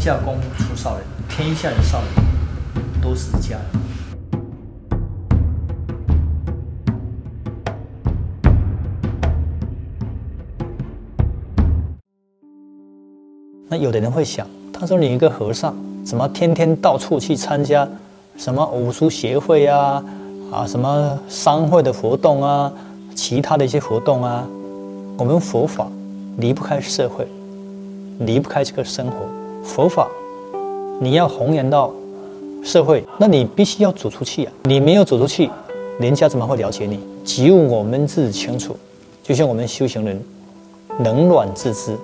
下功夫出少人，天下的少人都是家。那有的人会想，他说你一个和尚，怎么天天到处去参加什么武术协会啊，啊什么商会的活动啊，其他的一些活动啊？我们佛法离不开社会，离不开这个生活。佛法你要弘扬到社会，那你必须要走出去啊！你没有走出去，人家怎么会了解你？只有我们自己清楚。就像我们修行人，冷暖自知。